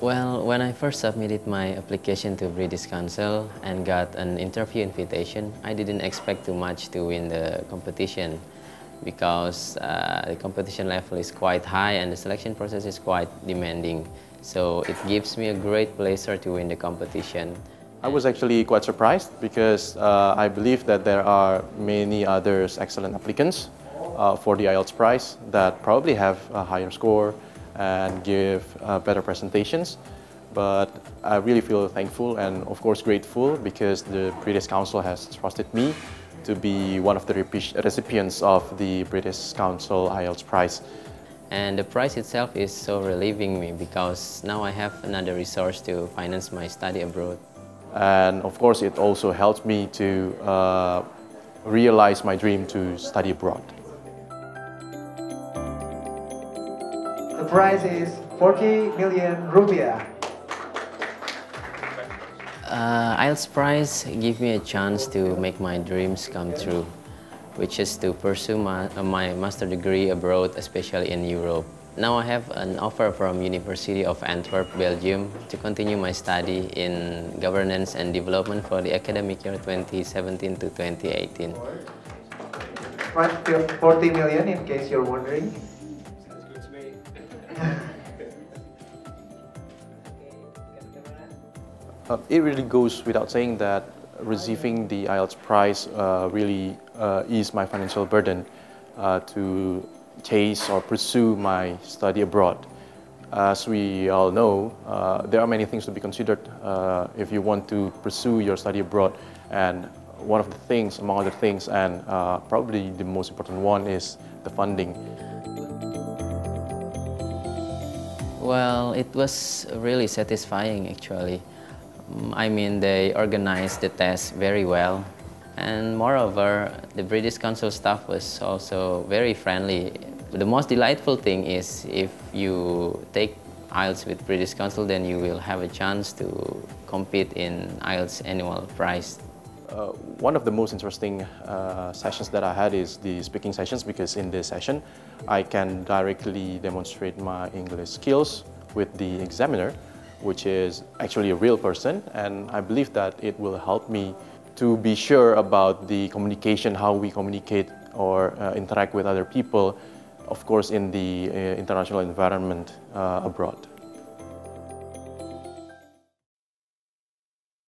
Well, when I first submitted my application to British Council and got an interview invitation, I didn't expect too much to win the competition because uh, the competition level is quite high and the selection process is quite demanding. So it gives me a great pleasure to win the competition. I was actually quite surprised because uh, I believe that there are many others excellent applicants uh, for the IELTS prize that probably have a higher score and give uh, better presentations. But I really feel thankful and of course grateful because the British Council has trusted me to be one of the recipients of the British Council IELTS Prize. And the prize itself is so relieving me because now I have another resource to finance my study abroad. And of course it also helps me to uh, realize my dream to study abroad. The prize is 40 million rupiah. Uh, IELTS Prize give me a chance to make my dreams come true, which is to pursue my, uh, my master degree abroad, especially in Europe. Now I have an offer from University of Antwerp, Belgium, to continue my study in governance and development for the academic year 2017 to 2018. 40 million, in case you're wondering. Uh, it really goes without saying that receiving the IELTS prize uh, really uh, eased my financial burden uh, to chase or pursue my study abroad. As we all know, uh, there are many things to be considered uh, if you want to pursue your study abroad. And one of the things, among other things, and probably the most important one is the funding. Well, it was really satisfying actually. I mean, they organized the test very well. And moreover, the British Council staff was also very friendly. The most delightful thing is if you take IELTS with British Council, then you will have a chance to compete in IELTS annual prize. Uh, one of the most interesting uh, sessions that I had is the speaking sessions because in this session I can directly demonstrate my English skills with the examiner which is actually a real person. And I believe that it will help me to be sure about the communication, how we communicate or uh, interact with other people, of course, in the uh, international environment uh, abroad.